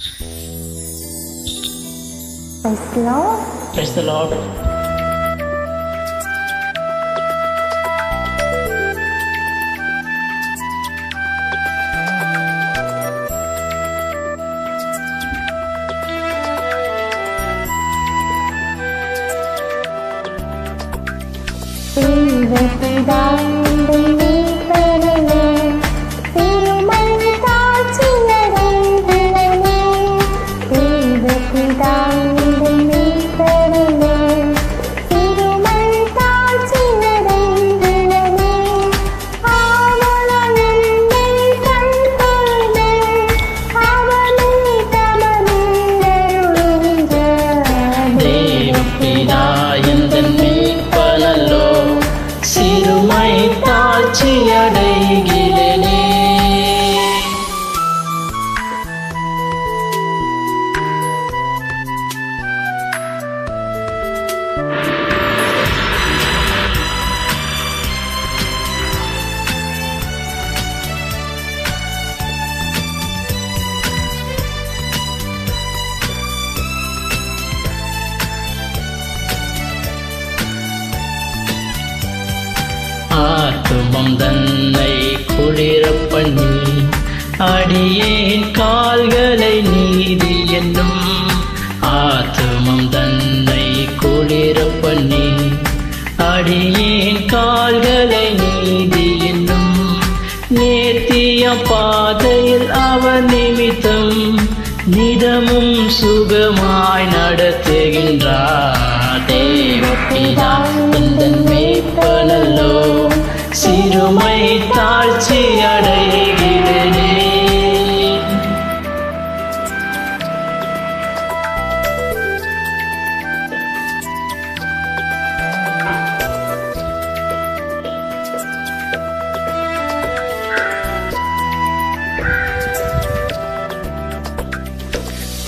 Praise the Lord. Praise the Lord. Bring the freedom. தன்னை குளிரப் பண்ணி அடியேன் கால்களை நீதி என்னும் ஆத்துமம் தன்னை குளிரப் பண்ணி அடியேன் கால்களை நீதி என்னும் நேர்த்திய பாதையில் அவர் நிமித்தம் நிதமும் சுகமாய் நடத்துகின்றார். தேவப்பிதா இந்த மேய்ப்பனல்லோ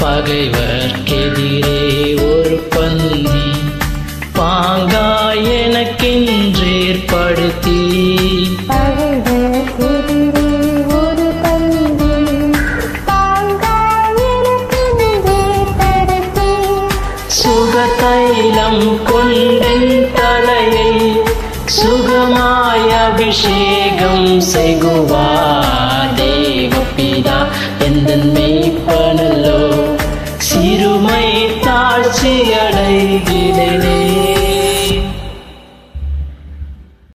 பகைவர்க்கெதிரே ஒரு பந்தி. பாங்காய் எனக்கென்றேற்படுத்தி. சுகதைலம் கொண்டென் தலையை. சுகமாய் அபிஷேகம் செய்குவார். chia đầy vì đây này